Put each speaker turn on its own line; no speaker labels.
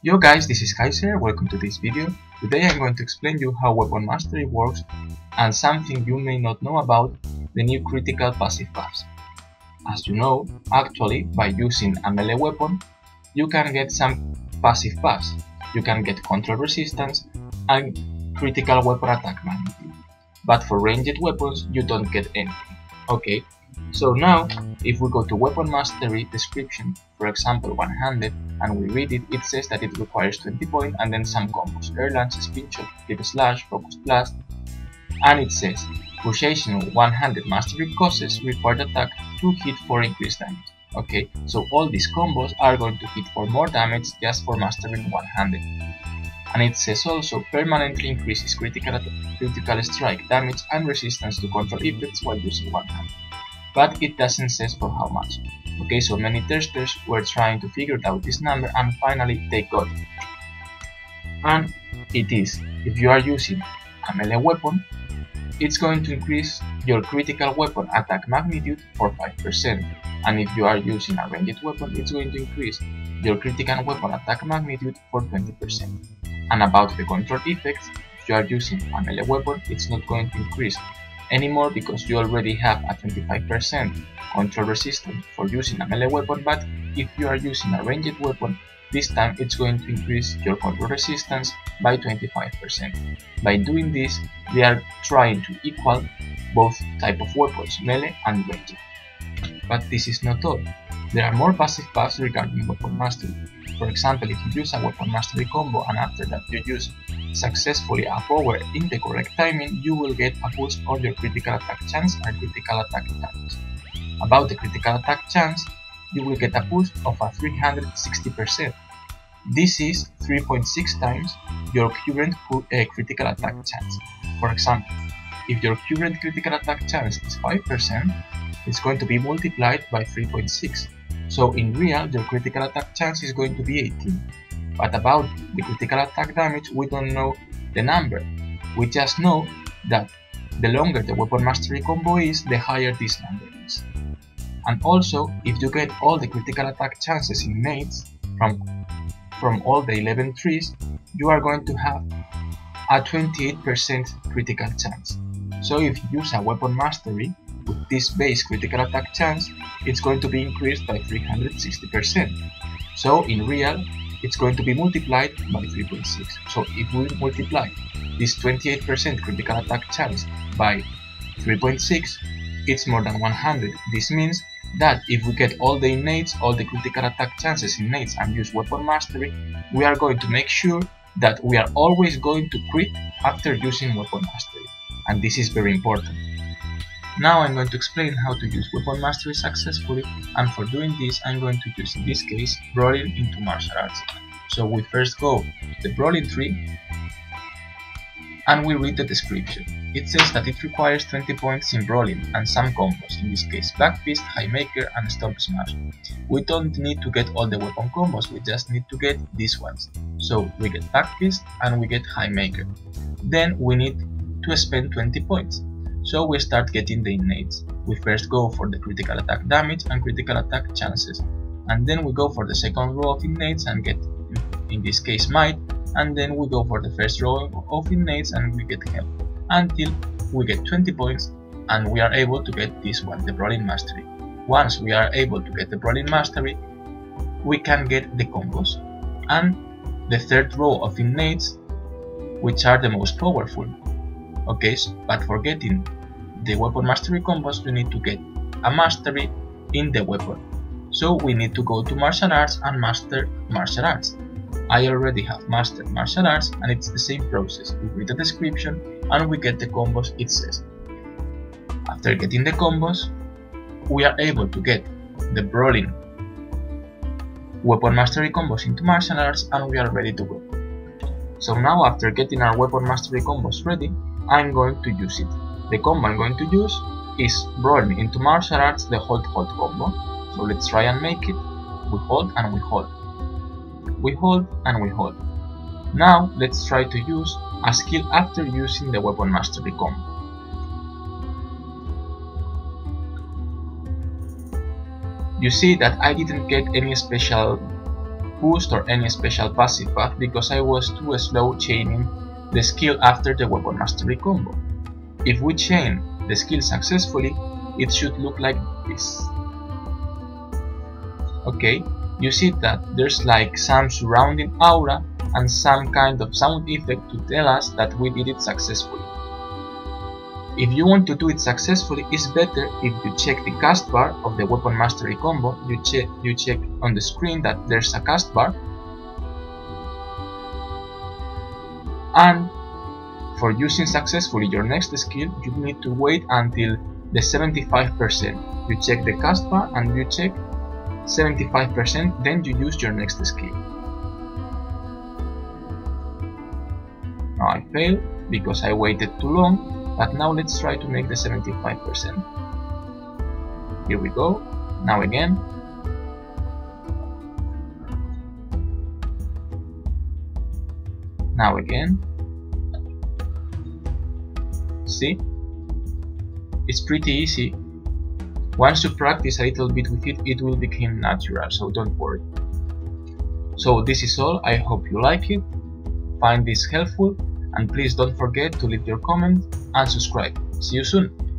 Yo guys, this is Kaiser, welcome to this video. Today I'm going to explain you how Weapon Mastery works and something you may not know about the new critical passive paths. As you know, actually, by using a melee weapon, you can get some passive paths. You can get control resistance and critical weapon attack magnitude. But for ranged weapons, you don't get anything. Okay, so now, if we go to Weapon Mastery description, for example one-handed, and we read it, it says that it requires 20 points and then some combos, air lance, spin shot, flip slash, focus blast, and it says, Cruciation one-handed mastery causes required attack to hit for increased damage. Okay, so all these combos are going to hit for more damage just for mastering one-handed. And it says also permanently increases critical, critical strike damage and resistance to control effects while using one-handed but it doesn't say for how much. Okay, so many testers were trying to figure out this number and finally they got it. And it is, if you are using a melee weapon, it's going to increase your critical weapon attack magnitude for 5%, and if you are using a ranged weapon, it's going to increase your critical weapon attack magnitude for 20%. And about the control effects, if you are using a melee weapon, it's not going to increase anymore because you already have a 25% control resistance for using a melee weapon but if you are using a ranged weapon this time it's going to increase your control resistance by 25%. By doing this, they are trying to equal both type of weapons, melee and ranged. But this is not all. There are more passive paths regarding weapon mastery. For example, if you use a weapon mastery combo and after that you use successfully a power in the correct timing, you will get a boost on your critical attack chance and critical attack damage. About the critical attack chance, you will get a boost of a 360%. This is 3.6 times your current uh, critical attack chance. For example, if your current critical attack chance is 5%, it's going to be multiplied by 3.6. So in real, your critical attack chance is going to be 18. But about the critical attack damage, we don't know the number. We just know that the longer the weapon mastery combo is, the higher this number is. And also, if you get all the critical attack chances innates from, from all the 11 trees, you are going to have a 28% critical chance. So if you use a weapon mastery this base critical attack chance, it's going to be increased by 360%. So in real, it's going to be multiplied by 3.6. So if we multiply this 28% critical attack chance by 3.6, it's more than 100. This means that if we get all the innates, all the critical attack chances innates and use weapon mastery, we are going to make sure that we are always going to crit after using weapon mastery. And this is very important. Now I'm going to explain how to use Weapon Mastery successfully and for doing this I'm going to use in this case Brawling into Martial Arts. So we first go to the Brawling tree and we read the description. It says that it requires 20 points in Brawling and some combos, in this case Back Fist, Haymaker and Stomp Smash. We don't need to get all the weapon combos, we just need to get these ones. So we get Back Fist and we get Haymaker. Then we need to spend 20 points. So we start getting the innates. We first go for the critical attack damage and critical attack chances, and then we go for the second row of innates and get, in this case, might, and then we go for the first row of innates and we get health, until we get 20 points and we are able to get this one, the Brawling Mastery. Once we are able to get the Brawling Mastery, we can get the combos, and the third row of innates, which are the most powerful, Okay, but for getting the weapon mastery combos, you need to get a mastery in the weapon. So we need to go to martial arts and master martial arts. I already have mastered martial arts and it's the same process. We read the description and we get the combos it says. After getting the combos, we are able to get the brawling weapon mastery combos into martial arts and we are ready to go. So now after getting our weapon mastery combos ready, I'm going to use it. The combo I'm going to use is Brawling into martial arts the hold hold combo. So let's try and make it. We hold and we hold. We hold and we hold. Now let's try to use a skill after using the weapon mastery combo. You see that I didn't get any special boost or any special passive buff because I was too slow chaining the skill after the weapon mastery combo. If we chain the skill successfully, it should look like this. Okay, you see that there's like some surrounding aura and some kind of sound effect to tell us that we did it successfully. If you want to do it successfully, it's better if you check the cast bar of the weapon mastery combo, you check, you check on the screen that there's a cast bar and for using successfully your next skill you need to wait until the 75%. You check the cast bar and you check 75% then you use your next skill. Now I failed because I waited too long but now let's try to make the 75%. Here we go. Now again. Now again. See? It's pretty easy. Once you practice a little bit with it, it will become natural, so don't worry. So this is all, I hope you like it, find this helpful, and please don't forget to leave your comment and subscribe. See you soon!